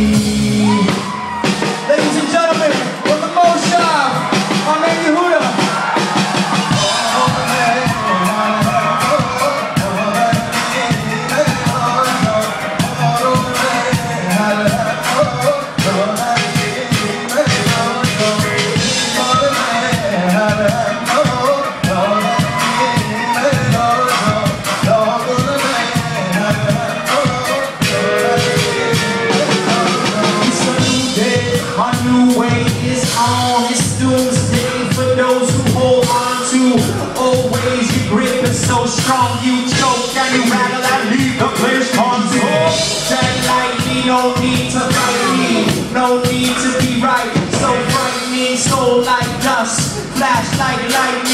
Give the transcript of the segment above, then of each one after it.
Ladies so strong, you choke and you rattle and leave the place haunted. That lightning, no need to fight me, no need to be right. So frightening, so like dust, flash like lightning,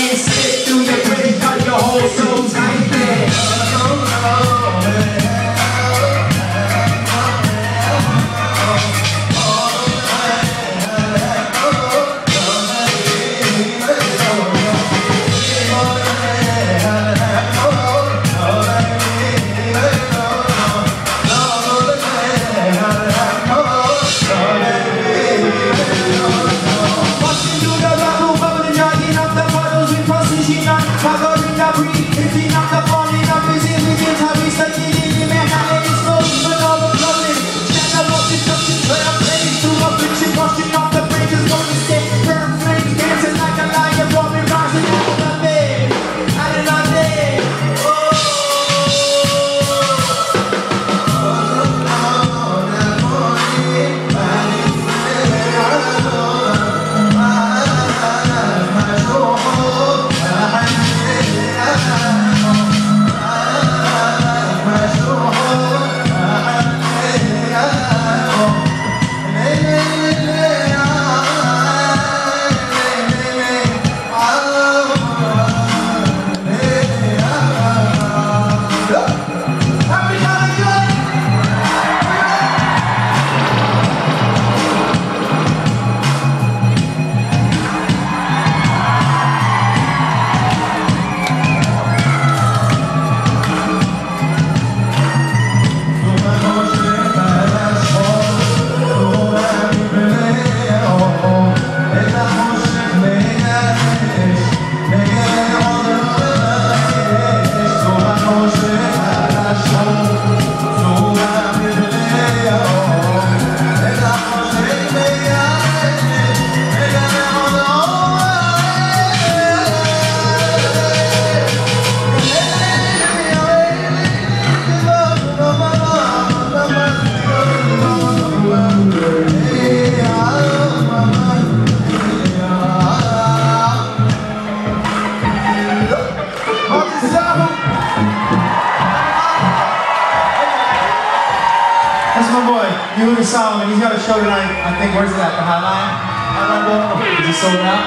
my boy, Yehuda Solomon. He's got a show tonight. I think, where's it at? The Highline? Highline Bowl? Is it sold out?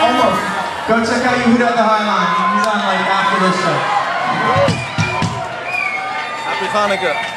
Almost. Go check out Yehuda at the Highline. He's on like after this show. Happy Hanukkah.